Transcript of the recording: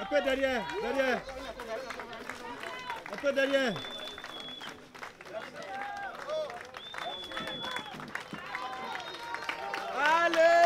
Un peu derrière, derrière. Un peu derrière. Allez